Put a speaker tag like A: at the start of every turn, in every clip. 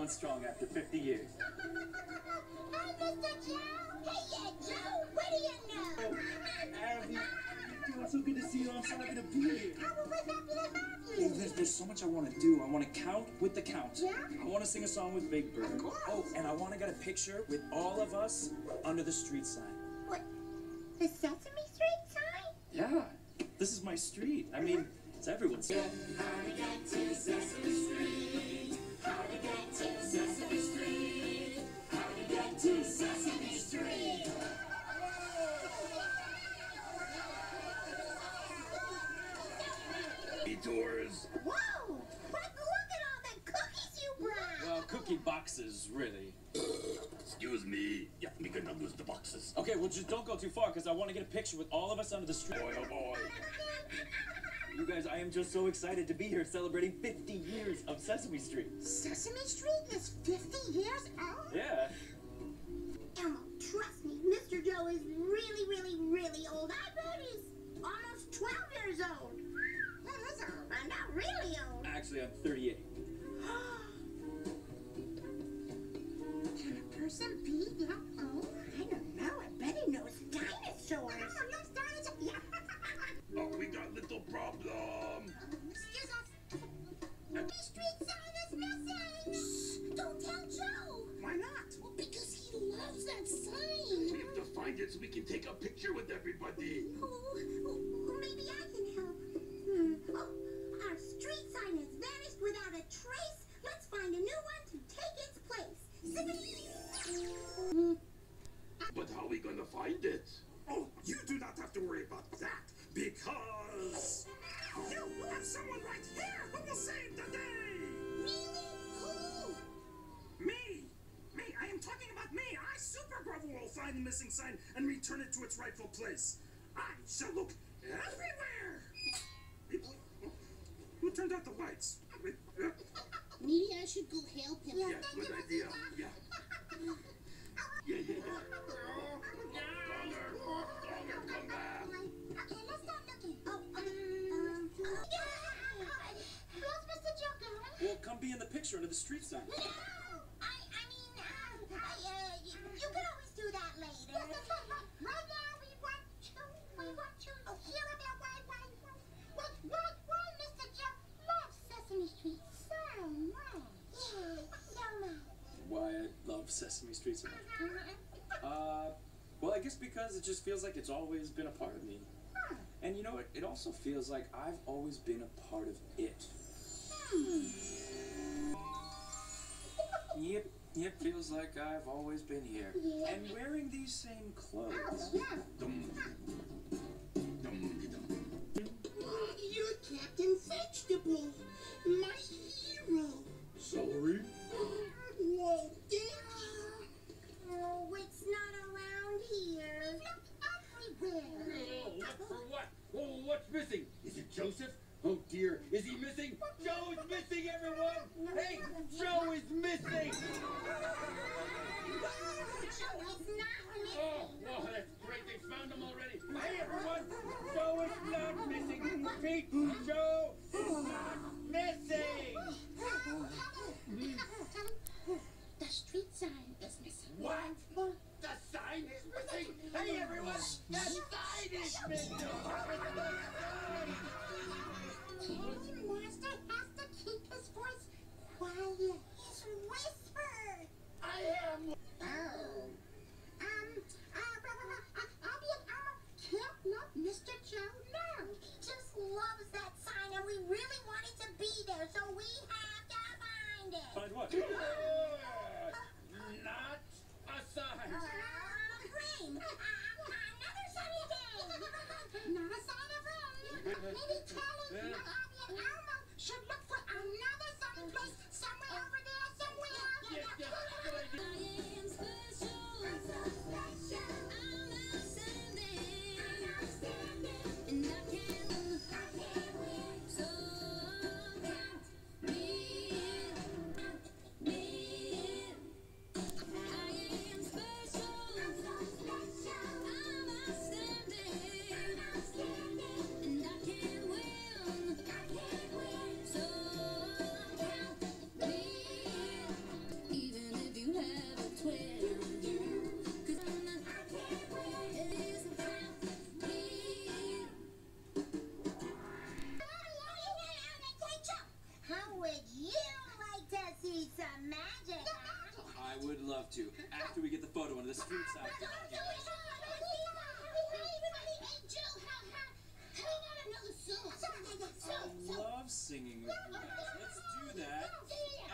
A: going strong after 50 years.
B: Hey, Mr. Joe! Hey, yeah, Joe! What do you know?
A: Oh, Abby, it's so good to see you. I'm so happy to be here.
B: I was happy to have
A: Oh,
B: you.
A: there's, there's so much I want to do. I want to count with the count.
B: Yeah?
A: I want to sing a song with Big Bird.
B: Of course.
A: Oh, and I want to get a picture with all of us under the street sign.
B: What? The Sesame Street sign?
A: Yeah, this is my street. I mean, it's everyone's.
B: How to get to Sesame Street? How to get to Sesame Street? How to get to Sesame Street?
C: Detours.
B: Whoa! But look at all the cookies you brought!
A: Well, cookie boxes, really.
C: Excuse me. Yeah, we gonna lose the boxes.
A: Okay, well, just don't go too far because I want to get a picture with all of us under the street.
C: Boy, oh boy.
A: You guys, I am just so excited to be here celebrating 50 years of Sesame Street.
B: Sesame Street is 50 years old?
A: Yeah.
B: Elmo, trust me, Mr. Joe is really, really, really old. I bet he's almost 12 years old. That is old. I'm not really old.
A: Actually, I'm 38.
B: Can a person be that
C: Why not?
B: Well, because he loves that sign.
C: We have to find it so we can take a picture with everybody.
B: Oh, oh, maybe I can help. Hmm. Oh, our street sign has vanished without a trace. Let's find a new one to take its place. Zippity. Hmm.
C: But how are we gonna find it?
D: Oh, you do not have to worry about that because you have someone right here who will save the day. The missing sign and return it to its rightful place. I shall look everywhere. Who turned out the lights?
E: Maybe I should go help him.
B: Yeah, I Sesame Street so much.
A: Uh, well, I guess because it just feels like it's always been a part of me. And you know what? It also feels like I've always been a part of it. Yep, yep, feels like I've always been here. And wearing these same
B: Oh,
A: clothes.
C: dum, dum.
E: You're Captain Vegetable, my hero.
F: Joe is
B: not missing.
F: Pete, Joe is not missing!
E: The street sign is missing.
F: What? The sign is missing. Hey, everyone, the sign is missing.
B: Candy Monster has to keep his voice quiet. He's whispered.
F: I am.
B: Oh. So we have to find it.
A: Find what?
F: Uh, not a sign.
B: Uh, a frame. Another sunny day. not a sign of
A: rain. Maybe Kelly. Love to. After we get the photo on the street side. I love singing with you guys. Let's do that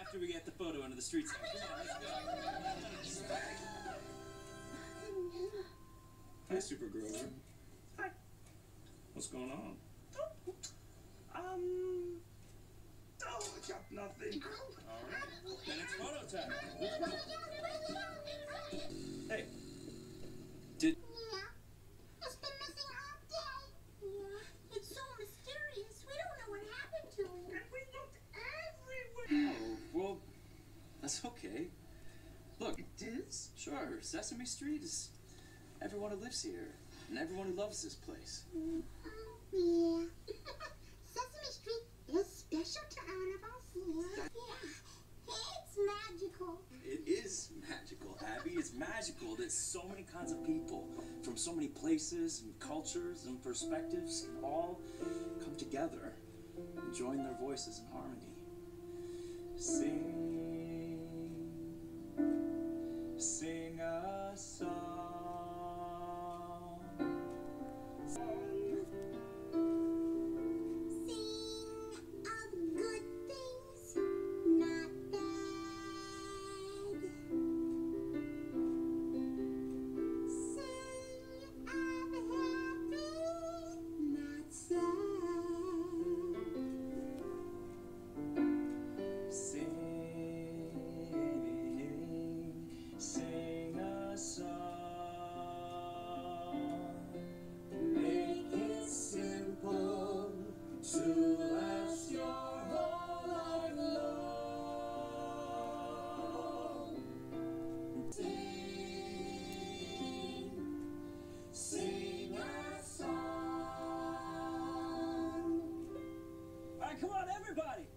A: after we get the photo onto the street side. Come on, let's go.
D: Hi, Super Grover. Hi. What's going on? Um. Oh, I got nothing.
A: All right. Then it's photo time. Let's go. Hey. Did
B: Yeah. It's been missing all day. Yeah. It's so mysterious. We don't know what happened to him.
D: And we looked everywhere.
A: Oh, well, that's okay. Look,
D: It is?
A: sure, Sesame Street is everyone who lives here and everyone who loves this place.
B: Yeah.
A: So many places and cultures and perspectives can all come together and join their voices in harmony. Sing, come on, everybody.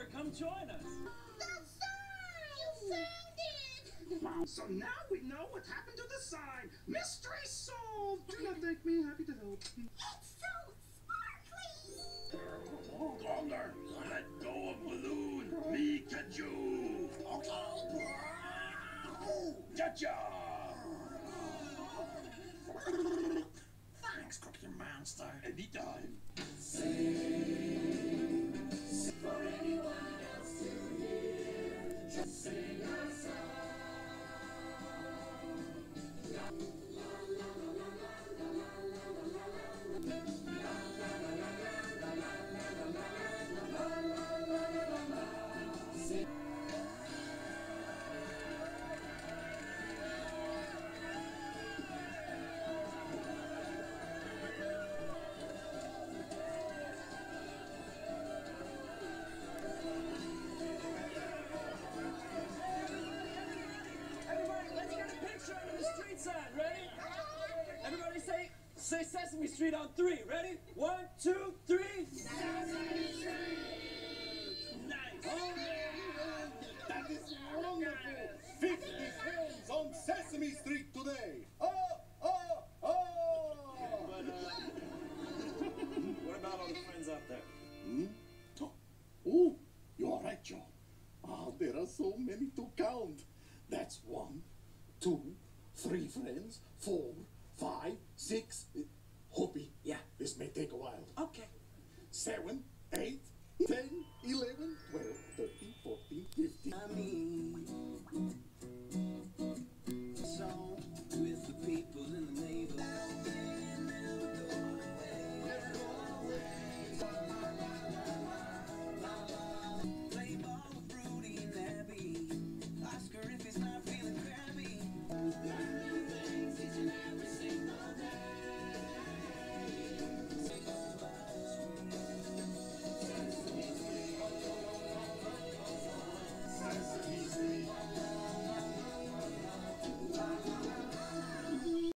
A: Big come join us.
B: The sign! You found it!
D: So now we know what happened to the sign. Mystery solved. Do not thank me. Happy to help.
B: It's so sparkly!
C: Gonger, let go of balloon. Pikachu.
E: Okay.
C: Gotcha.
D: Thanks, Cookie Monster.
C: Anytime.
A: Everybody, say say Sesame Street on three. Ready? One, two, three. Sesame Street. Nice.
G: That is wonderful! 50 films on Sesame Street today! Oh, oh, oh!
A: But uh, what about all the friends out there?
G: Hmm? Oh, oh, you are right, Joe. Ah, there are so many to count. That's one, two, three friends,